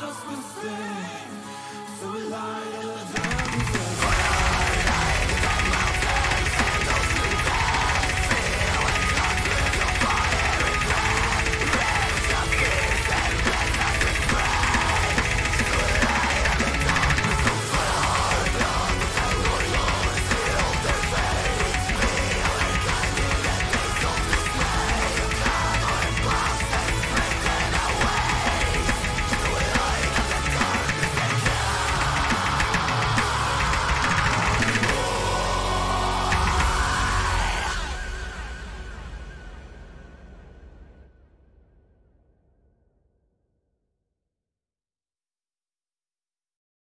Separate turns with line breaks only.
us so we lie in the